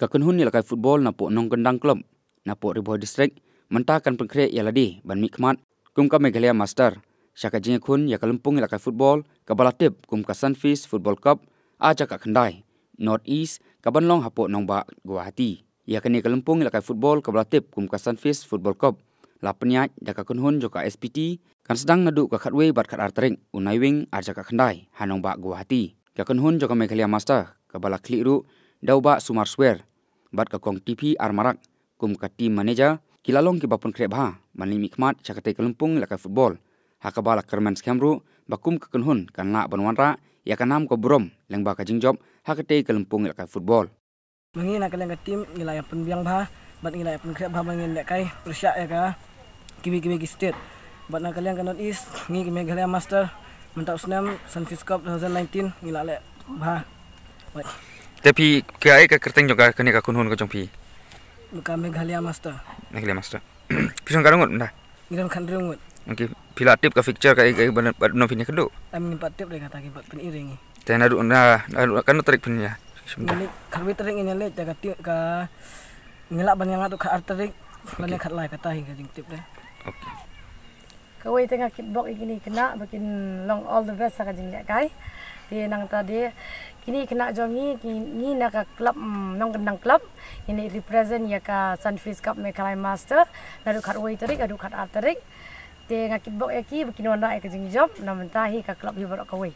Kakun hun ni lakai football na po nong gendang klub. Na po riboy district mentakan pengkre ya ladi ban mikmat kum ka Meghalaya Master syaka jinge kun ya kalumpung lakai football ka balatip kum ka Sunfish Football Cup aja ka khandai North East ka banlong hapo nong ba Guwahati ya kani kalumpung lakai football ka balatip kum ka Sunfish Football Cup lapnya ya ka kun hun joka SPT kan sedang nadu ka khatwe bat khat artering unai wing aja ka khandai hanong ba Guwahati ka kun hun joka Meghalaya Master ka balakli ru dauba sumar swear bat ka kong TV armarak kum ka team manager kilalong ki bapun krep ha mani mikmat chakate kalumpung la ka football. Ha ka bala kerman skamru bakum ka kunhun kan la banwan ya ka nam ko brom leng ba ka jingjob ha ka te kalumpung la football. Mangi na kaleng ka team ngila ya pun biang ba bat ngila ya pun krep ba mangin lek kai persya ya ka kibi kibi ki state. Bat na kaleng ka not east ngi ki meghalaya master mentau snam sunfish cup 2019 ngila lek ba tapi ke ai ka kerteng juga kene ka kunhun ko jongpi luka meghalaya master. Meghalaya master. Pisang karungut nda ngiram khandrungut okay pila tip ka fixture ka ai ban no fini kedo am ni pat tip le kata ki bat pen iring tena du na kan tarik pun ya Ini karbi tering ini le jaga tip ka ngelak ban yang atu ka arterik lan kat lai kata hingga jing tip le okay Kawai tengah kickbox ini kena bikin long all the best sakajing ya kai. Di nang tadi kini kena jongi kini nak ke klub mm, nong kendang klub ini represent ya ka Sunfish Cup Mekalai Master lalu kat way terik adu kat arterik. Di ngakit bok ya ki bikin wana ya ke jing job namun tahi ka klub hibar kawai.